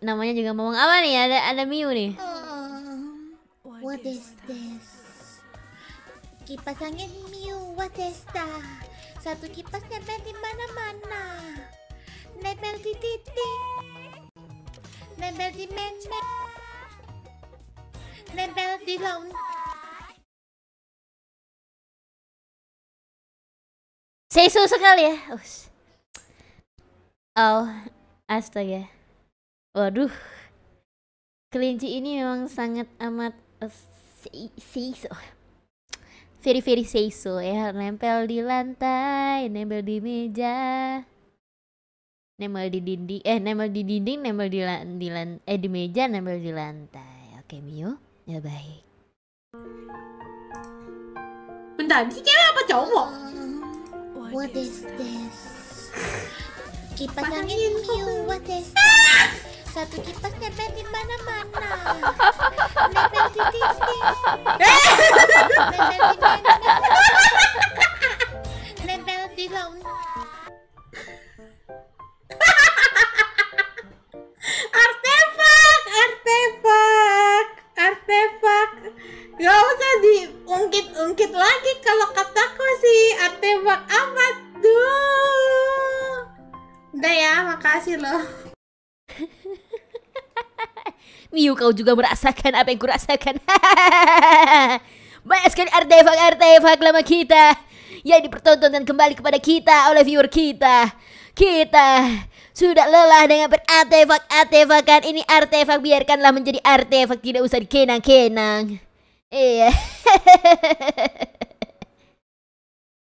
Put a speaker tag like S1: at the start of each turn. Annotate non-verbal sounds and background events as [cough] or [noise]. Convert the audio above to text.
S1: namanya juga ngomong apa nih? Ada ada Miu nih.
S2: Uh, what is this? Kipas angin Miu, what is that? Satu kipas nempel di mana-mana. Nempel di titik. Nempel di memek. Nempel di laun.
S1: Seisu sekali ya. Us. Oh, astaga. Waduh. Kelinci ini memang sangat amat uh, sei- seiso. Very very seiso ya. Nempel di lantai, nempel di meja. Nempel di dinding, eh nempel di dinding, nempel di lan, di lan, eh di meja, nempel di lantai. Oke, Mio. Ya baik.
S3: Bentar, ini cewek apa cowok?
S2: Uh, what is this? Kipas angin Miu, what is that? Satu kipas nempel di mana-mana. Nempel di titik. Nempel di memek. Nempel di laun.
S3: Artefak, artefak, artefak. Gak usah diungkit-ungkit lagi kalau kataku sih artefak apa tuh. Udah ya, makasih loh.
S1: Miu kau juga merasakan apa yang kurasakan. [laughs] Banyak sekali artefak-artefak lama kita yang dipertontonkan kembali kepada kita oleh viewer kita. Kita sudah lelah dengan berartefak-artefakan ini artefak biarkanlah menjadi artefak tidak usah dikenang-kenang. Iya. [laughs]